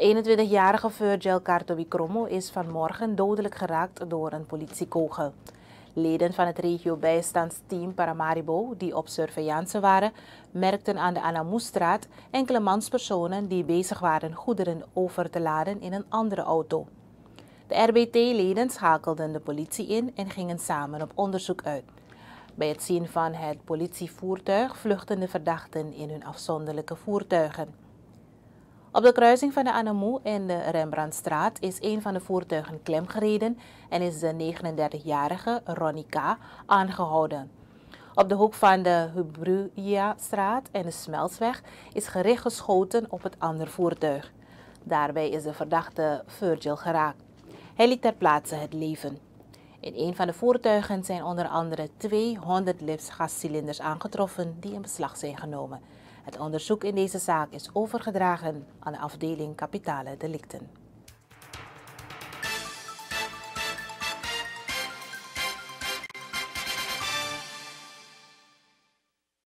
De 21-jarige Virgil Kartowi is vanmorgen dodelijk geraakt door een politiekogel. Leden van het regio-bijstandsteam Paramaribo, die op surveillance waren, merkten aan de Anamoestraat enkele manspersonen die bezig waren goederen over te laden in een andere auto. De RBT-leden schakelden de politie in en gingen samen op onderzoek uit. Bij het zien van het politievoertuig vluchten de verdachten in hun afzonderlijke voertuigen. Op de kruising van de Anamoe en de Rembrandtstraat is een van de voertuigen klemgereden en is de 39-jarige Ronnie K. aangehouden. Op de hoek van de Hubruia-straat en de Smelsweg is gericht geschoten op het andere voertuig. Daarbij is de verdachte Virgil geraakt. Hij liet ter plaatse het leven. In een van de voertuigen zijn onder andere 200 lips gascilinders aangetroffen die in beslag zijn genomen. Het onderzoek in deze zaak is overgedragen aan de afdeling kapitale delicten.